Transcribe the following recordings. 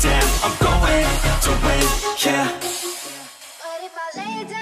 Damn, I'm going to win, yeah. But if I lay down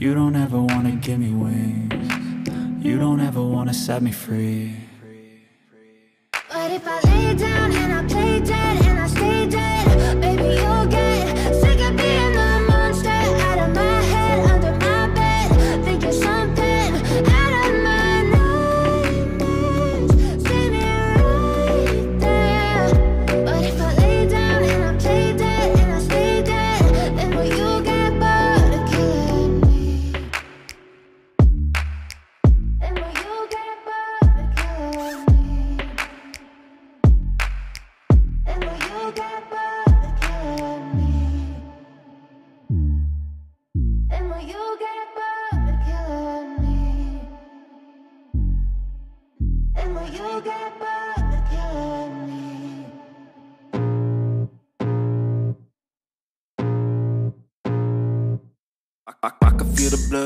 You don't ever wanna give me wings. You don't ever wanna set me free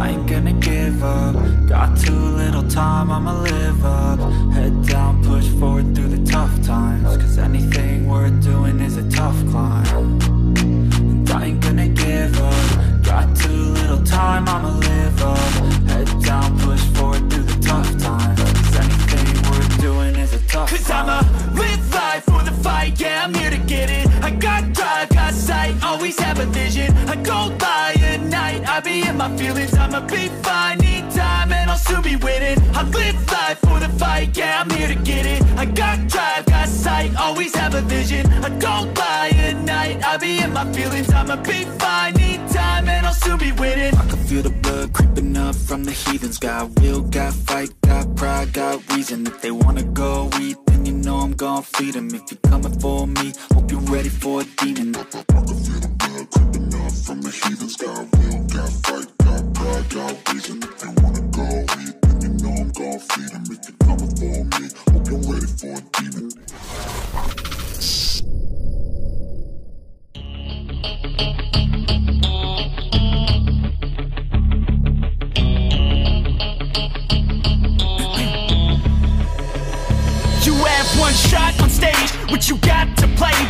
I ain't gonna give up. Got too little time, I'ma live up. Head down, push forward through the tough times. Cause anything worth doing is a tough climb. And I ain't gonna give up. Got too little time, I'ma live up. Head down, push be fine, need time, and I'll soon be winning. I live life for the fight, yeah, I'm here to get it. I got drive, got sight, always have a vision. I go by at night, I be in my feelings. I'ma be fine, need time, and I'll soon be winning. I can feel the blood creeping up from the heathens. Got will,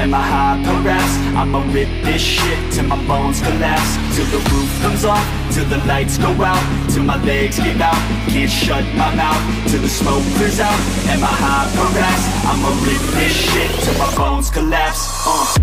Am I high harassed? I'ma rip this shit till my bones collapse. Till the roof comes off, till the lights go out, till my legs give out. Can't shut my mouth till the smoke clears out. Am I high harassed? I'ma rip this shit till my bones collapse. Uh.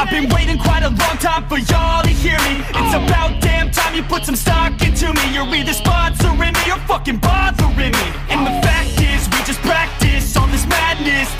I've been waiting quite a long time for y'all to hear me. It's about damn time you put some stock into me. You're either sponsoring me or fucking bothering me. And the fact is, we just practice all this madness